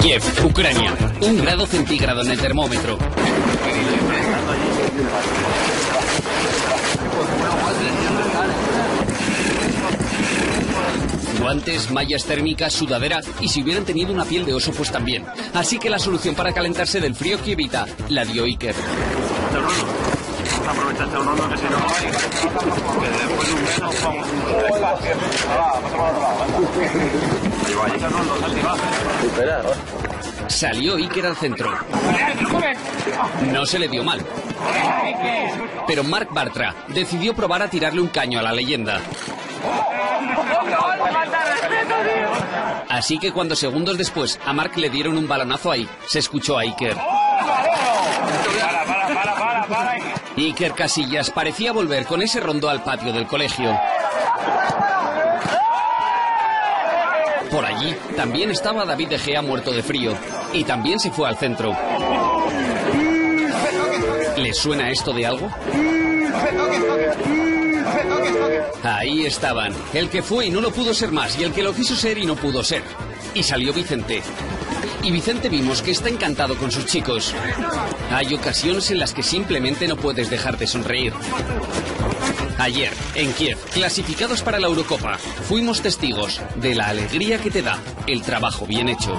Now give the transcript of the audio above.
Kiev, Ucrania. Un grado centígrado en el termómetro. Guantes, mallas térmicas, sudadera y si hubieran tenido una piel de oso pues también. Así que la solución para calentarse del frío que evita la dio Iker. Salió Iker al centro. No se le dio mal. Pero Mark Bartra decidió probar a tirarle un caño a la leyenda. Así que cuando segundos después a Mark le dieron un balonazo ahí, se escuchó a Iker. Iker Casillas parecía volver con ese rondo al patio del colegio. Por allí también estaba David de Gea muerto de frío y también se fue al centro. ¿Les suena esto de algo? Ahí estaban, el que fue y no lo pudo ser más y el que lo quiso ser y no pudo ser. Y salió Vicente. Y Vicente vimos que está encantado con sus chicos. Hay ocasiones en las que simplemente no puedes dejar de sonreír. Ayer, en Kiev, clasificados para la Eurocopa, fuimos testigos de la alegría que te da el trabajo bien hecho.